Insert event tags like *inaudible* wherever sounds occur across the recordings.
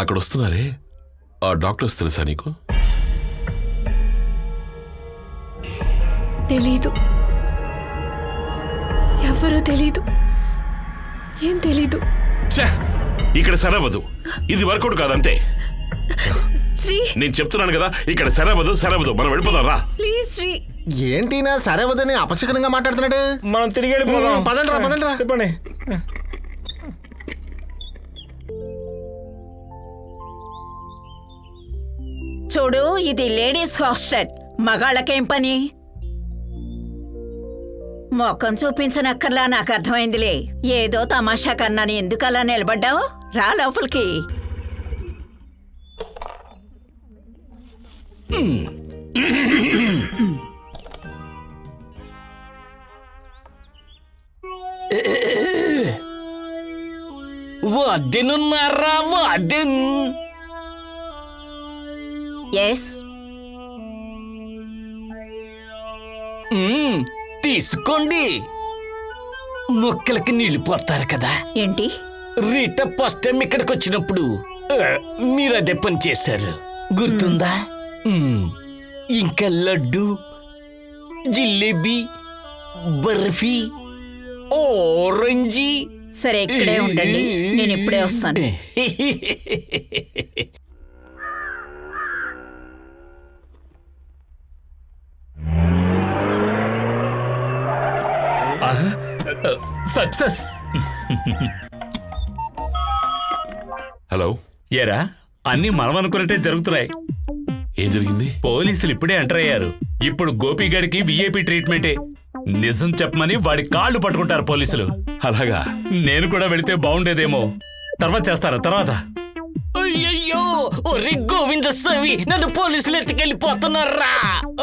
అక్కడ వస్తున్నారే ఆ డాక్టర్స్ తెలుసా నీకు? తెలీదు. ఎవ్వరూ తెలీదు. ఏం తెలీదు? ఛే! ఇక్కడ సరవదు ఇది వర్కౌట్ కాదంతే. శ్రీ! నేను చెప్తున్నాను కదా ఇక్కడ సరవదు సరవదు మనం వెళ్ళిపోదాం రా. ప్లీజ్ శ్రీ. ఏంటినా సరే వద్దని అపశకనంగా మాట్లాడుతున్నాడు? మనం తిరిగి వెళ్ళిపోదాం. ఉమ్, పదండ్రా, పదండ్రా. చెప్పండి. చూడు ఇది లేడీస్ హాస్టల్. మగాళ్ళకేం పని? మొఖం చూపించనక్కర్లా నాకు అర్థమైందిలే. ఏదో తమాషా కన్నాను. ఎందుకలా నిలబడ్డావు? రా లోపలికి. వడ్డినున్నారా వార్డెన్ తీసుకోండి. మొక్కలకి నీళ్ళు పోతారు కదా. ఏంటి? రీటా ఫస్ట్ టైం ఇక్కడికి వచ్చినప్పుడు మీరు అదే పని చేశారు. గుర్తుందా. ఇంకా లడ్డు జిలేబీ బర్ఫీ ఓరెంజీ. సరే ఇక్కడే ఉండండి. నేను ఇప్పుడే వస్తాను. *laughs* సక్సెస్. హలో. ఏరా అన్ని మనం అనుకున్నట్టే జరుగుతున్నాయి. ఏం జరిగింది? పోలీసులు ఇప్పుడే ఎంటర్ అయ్యారు. ఇప్పుడు గోపిగడికి విఐపి ట్రీట్మెంటే నిజం చెప్పమని వాడి కాళ్ళు పట్టుకుంటారు పోలీసులు. అలాగా? నేను కూడా వెళితే బాగుండేదేమో. తర్వాత చేస్తాను తర్వాత. అయ్యయ్యో! ఒరే గోవింద స్వామి నన్ను పోలీసులు ఎత్తుకెళ్ళిపోతున్నారా?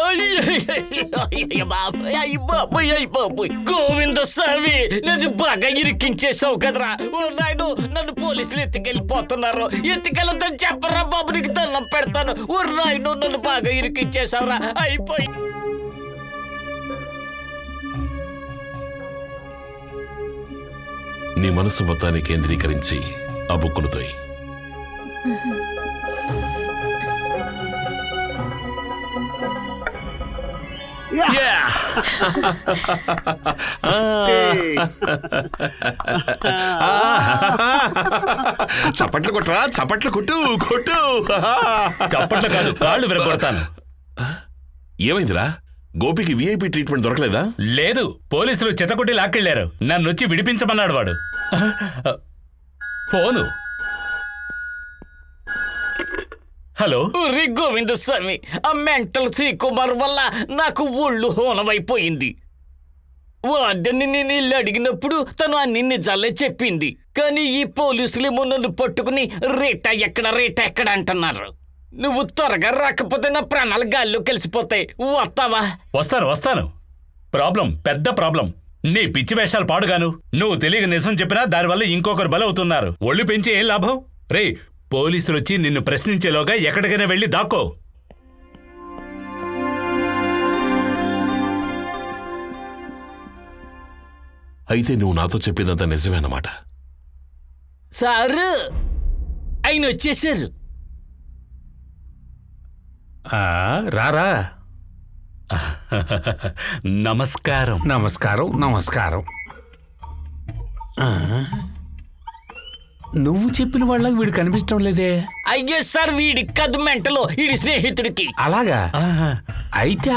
అయ్యయ్య గోవింద స్వామి నన్ను బాగా ఇరికించేసావు కదరా ఓ నాయుడు నన్ను పోలీసులు ఎత్తుకెళ్ళిపోతున్నారు ఎత్తుకెళ్ళొద్దని చెప్పరా బాబు నీకు దండం పెడతాను ఓ నాయుడు నన్ను బాగా ఇరికించేసావురా అయిపోయి నీ మనసు మొత్తాన్ని కేంద్రీకరించి ఆ బుక్కును తోయి Yeah! *laughs* చప్పట్లు కొట్టరా? చప్పట్లు కొట్టు కొట్టు. చప్పట్లు కాదు కాళ్ళు విరగొడతాను. ఏమైందిరా? గోపికి విఐపి ట్రీట్మెంట్ దొరకలేదా? లేదు పోలీసులు చెతకొట్టి లాక్కెళ్ళారు నన్ను వచ్చి విడిపించమన్నాడు వాడు. ఫోను. హలో. ఒరే గోవింద స్వామి ఆ మెంటల్ శ్రీకుమార్ వల్ల నాకు ఒళ్ళు హోనమైపోయింది. వార్డెన్ని నేను ఇల్లు అడిగినప్పుడు తను అన్ని నిజాలే చెప్పింది. కానీ ఈ పోలీసులేమో నన్ను పట్టుకుని రేటా ఎక్కడ రేటా ఎక్కడ అంటున్నారు. నువ్వు త్వరగా రాకపోతే నా ప్రాణాలు గాల్లో కలిసిపోతాయి. వస్తావా? వస్తాను వస్తాను. ప్రాబ్లం పెద్ద ప్రాబ్లం. నీ పిచ్చి వేషాలు పాడుగాను. నువ్వు తెలియక నిజం చెప్పినా దానివల్ల ఇంకొకరు బలవుతున్నారు. ఒళ్ళు పెంచి ఏం లాభం? రే పోలీసులు వచ్చి నిన్ను ప్రశ్నించేలోగా ఎక్కడికైనా వెళ్ళి దాక్కో. అయితే నువ్వు నాతో చెప్పిందంతా నిజమేనమాట సారు! ఆయన వచ్చేసారు ఆ, రారా? నమస్కారం. నమస్కారం నమస్కారం. ఆ, నువ్వు చెప్పిన వాళ్ళకి వీడు కనిపించడం లేదే? అయ్యో సార్ వీడి కదు మెంటలో వీడి స్నేహితుడికి. అలాగా? అయితే